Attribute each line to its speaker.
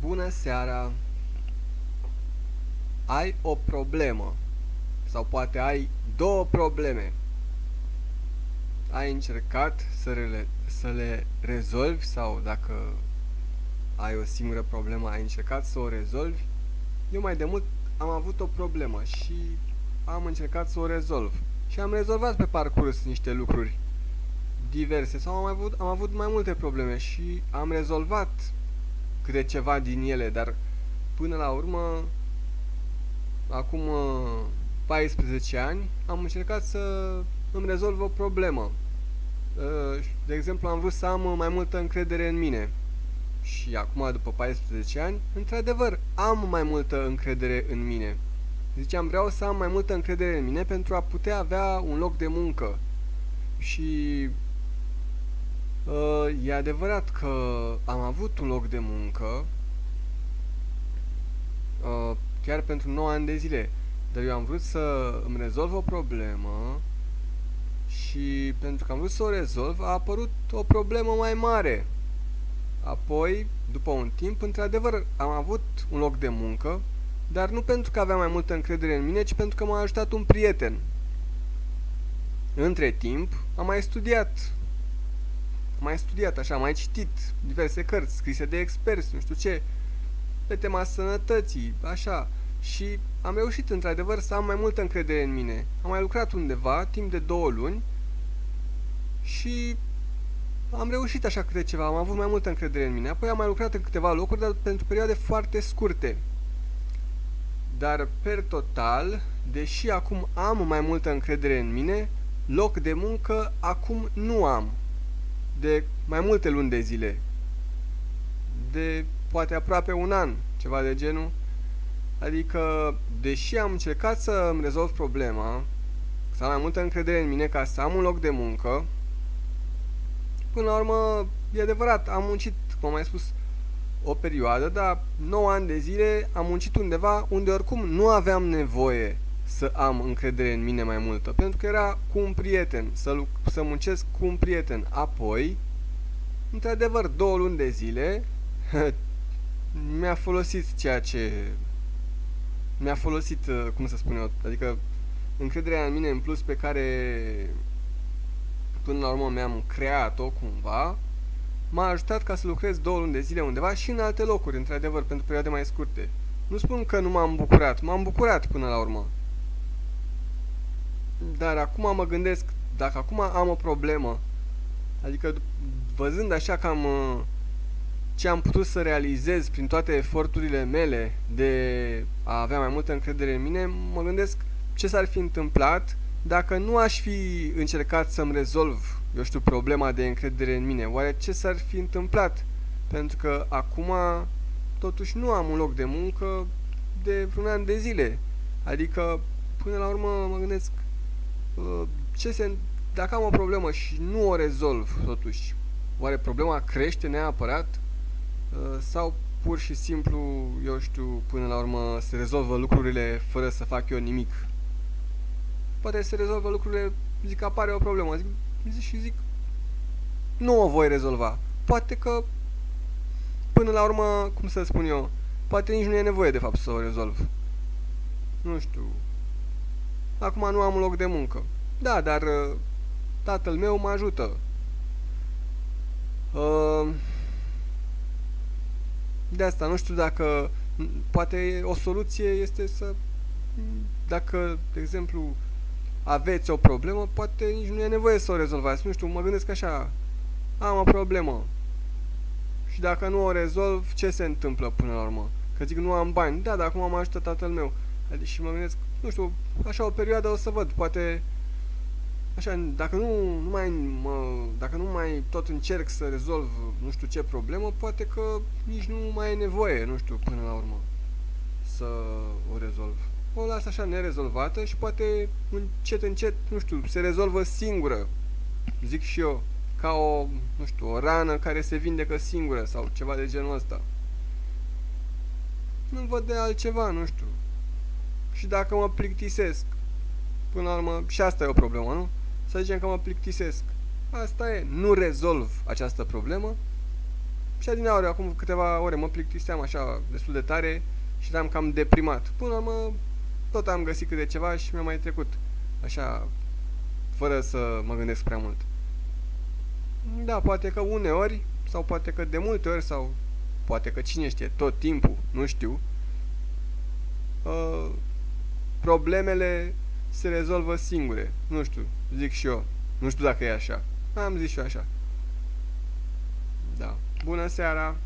Speaker 1: Bună seara! Ai o problemă sau poate ai două probleme. Ai încercat să, le, să le rezolvi sau dacă ai o singură problemă, ai încercat să o rezolvi? Eu mai de mult am avut o problemă și am încercat să o rezolv. Și am rezolvat pe parcurs niște lucruri diverse sau am avut, am avut mai multe probleme și am rezolvat câte ceva din ele, dar până la urmă, acum 14 ani, am încercat să îmi rezolv o problemă. Uh, de exemplu, am vrut să am mai multă încredere în mine. Și acum, după 14 ani, într-adevăr, am mai multă încredere în mine. Ziceam, vreau să am mai multă încredere în mine pentru a putea avea un loc de muncă. Și uh, e adevărat că am avut un loc de muncă uh, chiar pentru 9 ani de zile. Dar eu am vrut să îmi rezolv o problemă și pentru că am vrut să o rezolv, a apărut o problemă mai mare. Apoi, după un timp, într-adevăr, am avut un loc de muncă, dar nu pentru că aveam mai multă încredere în mine, ci pentru că m-a ajutat un prieten. Între timp, am mai studiat. Am mai studiat, așa, am mai citit diverse cărți scrise de experți, nu știu ce, pe tema sănătății, așa. Și am reușit, într-adevăr, să am mai multă încredere în mine. Am mai lucrat undeva, timp de două luni, și am reușit așa câte ceva, am avut mai multă încredere în mine. Apoi am mai lucrat în câteva locuri, dar pentru perioade foarte scurte. Dar, per total, deși acum am mai multă încredere în mine, loc de muncă acum nu am. De mai multe luni de zile. De poate aproape un an, ceva de genul. Adică, deși am încercat să îmi rezolv problema, să am mai multă încredere în mine ca să am un loc de muncă, până la urmă, e adevărat, am muncit, cum am mai spus, o perioadă, dar 9 ani de zile am muncit undeva unde oricum nu aveam nevoie să am încredere în mine mai multă, pentru că era cu un prieten, să, să muncesc cu un prieten. Apoi, într-adevăr, două luni de zile, mi-a folosit ceea ce... Mi-a folosit, uh, cum să spun eu, adică încrederea în mine în plus pe care până la urmă mi-am creat-o cumva, m-a ajutat ca să lucrez două luni de zile undeva și în alte locuri, într-adevăr, pentru perioade mai scurte. Nu spun că nu m-am bucurat, m-am bucurat până la urmă. Dar acum mă gândesc, dacă acum am o problemă, adică văzând așa cam uh, ce am putut să realizez prin toate eforturile mele de a avea mai multă încredere în mine, mă gândesc ce s-ar fi întâmplat dacă nu aș fi încercat să-mi rezolv, eu știu, problema de încredere în mine. Oare ce s-ar fi întâmplat? Pentru că acum totuși nu am un loc de muncă de vreun an de zile. Adică, până la urmă, mă gândesc uh, ce se, dacă am o problemă și nu o rezolv totuși, oare problema crește neapărat? Uh, sau pur și simplu, eu știu, până la urmă se rezolvă lucrurile fără să fac eu nimic? Poate se rezolvă lucrurile, zic, apare o problemă, zic, zic și zic, nu o voi rezolva. Poate că, până la urmă, cum să spun eu, poate nici nu e nevoie de fapt să o rezolv. Nu știu. Acum nu am un loc de muncă. Da, dar uh, tatăl meu mă ajută. Uh, de asta, nu știu dacă poate o soluție este să dacă, de exemplu, aveți o problemă, poate nici nu e nevoie să o rezolvați. Nu știu, mă gândesc așa, am o problemă. Și dacă nu o rezolv, ce se întâmplă până la urmă? Că zic, nu am bani. Da, dar acum am ajutat tatăl meu. Adică și mă gândesc, nu știu, așa o perioadă o să văd. Poate, așa, dacă nu, nu mai, mă, dacă nu mai tot încerc să rezolv nu știu ce problemă, poate că nici nu mai e nevoie, nu știu, până la urmă, să o rezolv o las așa nerezolvată și poate încet, încet, nu știu, se rezolvă singură, zic și eu, ca o, nu știu, o rană care se vindecă singură sau ceva de genul ăsta. Nu văd de altceva, nu știu. Și dacă mă plictisesc, până la urmă, și asta e o problemă, nu? Să zicem că mă plictisesc. Asta e, nu rezolv această problemă, Și din ori, acum câteva ore mă plictiseam așa destul de tare și eram cam deprimat. Până la urmă, tot am găsit câte ceva și mi-a mai trecut. Așa, fără să mă gândesc prea mult. Da, poate că uneori, sau poate că de multe ori, sau poate că cine știe, tot timpul, nu știu, uh, problemele se rezolvă singure. Nu știu, zic și eu. Nu știu dacă e așa. Am zis și eu așa. Da. Bună seara!